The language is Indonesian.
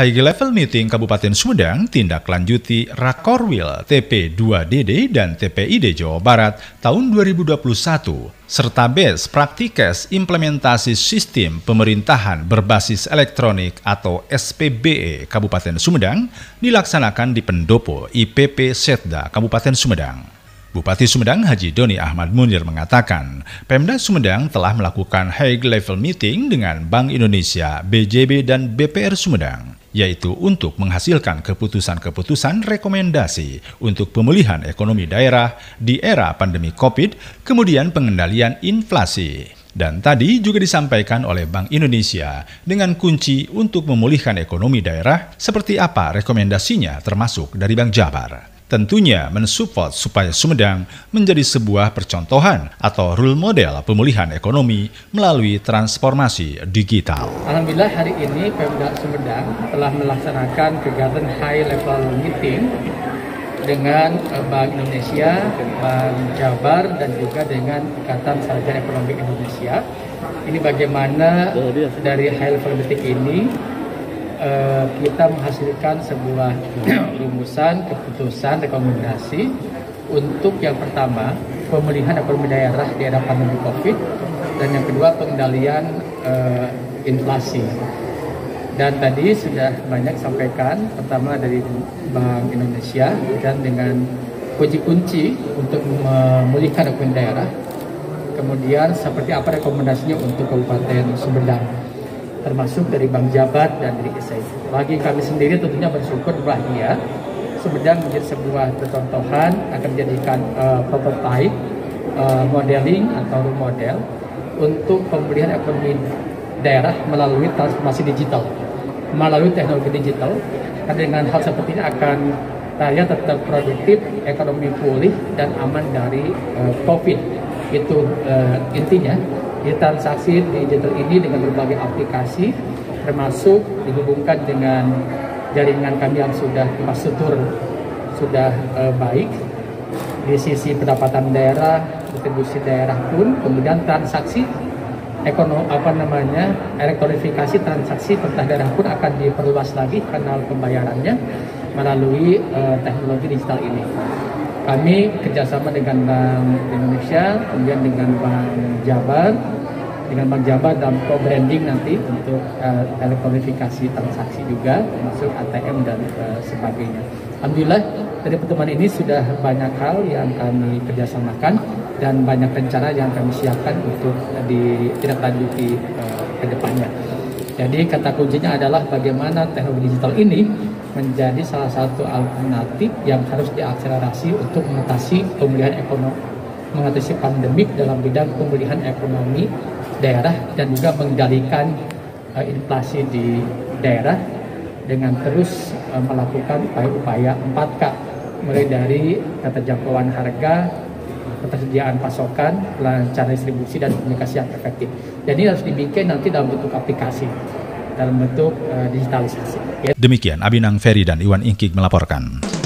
High Level Meeting Kabupaten Sumedang tindak lanjuti Rakorwil TP2DD dan TPID Jawa Barat tahun 2021 serta best praktikes implementasi sistem pemerintahan berbasis elektronik atau SPBE Kabupaten Sumedang dilaksanakan di Pendopo IPP Setda Kabupaten Sumedang. Bupati Sumedang Haji Doni Ahmad Munir mengatakan, Pemda Sumedang telah melakukan high level meeting dengan Bank Indonesia, BJB, dan BPR Sumedang, yaitu untuk menghasilkan keputusan-keputusan rekomendasi untuk pemulihan ekonomi daerah di era pandemi COVID, kemudian pengendalian inflasi. Dan tadi juga disampaikan oleh Bank Indonesia dengan kunci untuk memulihkan ekonomi daerah seperti apa rekomendasinya termasuk dari Bank Jabar tentunya mensupport supaya Sumedang menjadi sebuah percontohan atau role model pemulihan ekonomi melalui transformasi digital. Alhamdulillah hari ini Pemda Sumedang telah melaksanakan kegiatan high level meeting dengan eh, Bank Indonesia, Bank Jabar, dan juga dengan Ikatan Sarjana Ekonomi Indonesia. Ini bagaimana dari high level meeting ini Eh, kita menghasilkan sebuah rumusan, keputusan, rekomendasi untuk yang pertama pemulihan ekonomi daerah di era pandemi COVID dan yang kedua pengendalian uh, inflasi. Dan tadi sudah banyak sampaikan pertama dari Bank Indonesia dan dengan kunci-kunci untuk memulihkan ekonomi daerah. Kemudian seperti apa rekomendasinya untuk Kabupaten Sumedang termasuk dari Bank Jabat dan dari SAI. Bagi kami sendiri tentunya bersyukur bahagia Sumedang menjadi sebuah percontohan akan menjadikan uh, prototype uh, modeling atau model untuk pemulihan ekonomi daerah melalui transformasi digital, melalui teknologi digital. Karena dengan hal seperti ini akan rakyat tetap produktif, ekonomi pulih dan aman dari uh, COVID. Itu uh, intinya di transaksi digital ini dengan berbagai aplikasi termasuk dihubungkan dengan jaringan kami yang sudah infrastruktur sudah uh, baik di sisi pendapatan daerah, distribusi daerah pun, kemudian transaksi ekonomi apa namanya elektronifikasi transaksi perintah daerah pun akan diperluas lagi kanal pembayarannya melalui uh, teknologi digital ini. Kami kerjasama dengan Bank Indonesia, kemudian dengan Bank Jabar, dengan Bank Jabar dalam co-branding nanti untuk uh, elektronifikasi transaksi juga, termasuk ATM dan uh, sebagainya. Alhamdulillah dari pertemuan ini sudah banyak hal yang kami kerjasamakan dan banyak rencana yang kami siapkan untuk ditindaklanjuti uh, ke depannya. Jadi kata kuncinya adalah bagaimana teknologi digital ini menjadi salah satu alternatif yang harus diakselerasi untuk mengatasi pemulihan ekonomi mengatasi pandemik dalam bidang pemulihan ekonomi daerah dan juga mengendalikan uh, inflasi di daerah dengan terus uh, melakukan upaya-upaya 4K mulai dari keterjangkauan harga, ketersediaan pasokan, pelancaran distribusi dan komunikasi yang efektif. Jadi harus dibikin nanti dalam bentuk aplikasi dalam bentuk uh, digitalisasi. Demikian Abinang Ferry dan Iwan Ingkik melaporkan.